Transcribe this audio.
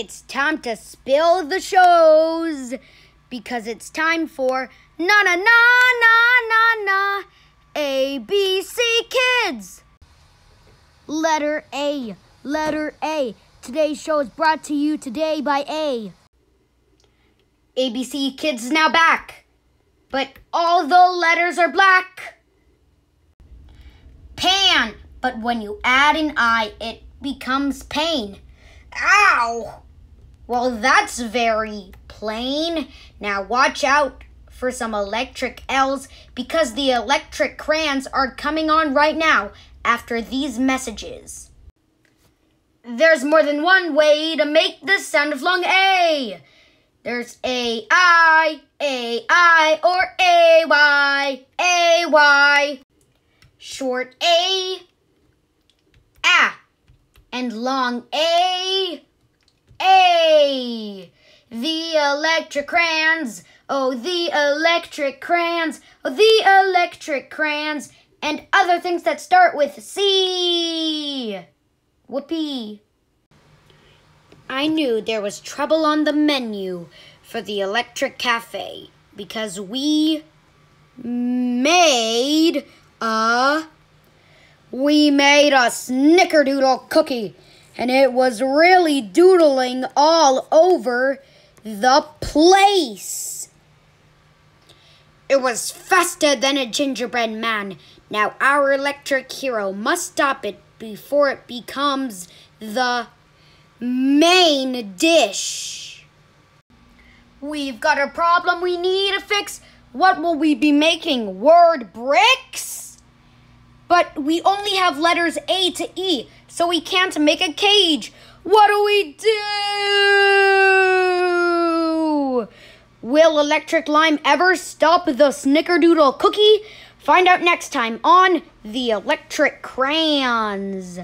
It's time to spill the shows because it's time for na na na na na na ABC Kids. Letter A, letter A. Today's show is brought to you today by A. ABC Kids is now back, but all the letters are black. Pan, but when you add an I, it becomes pain. Ow! Well, that's very plain. Now watch out for some electric L's because the electric crayons are coming on right now after these messages. There's more than one way to make the sound of long A. There's A I, A I, or A Y, A Y. Short A, A, and long A, The electric crayons, oh, the electric crayons, oh, the electric crayons, and other things that start with C. Whoopee. I knew there was trouble on the menu for the electric cafe because we made a we made a snickerdoodle cookie and it was really doodling all over the place. It was faster than a gingerbread man. Now our electric hero must stop it before it becomes the main dish. We've got a problem we need to fix. What will we be making? Word bricks? But we only have letters A to E, so we can't make a cage. What do we do? Will electric lime ever stop the snickerdoodle cookie? Find out next time on The Electric Crayons.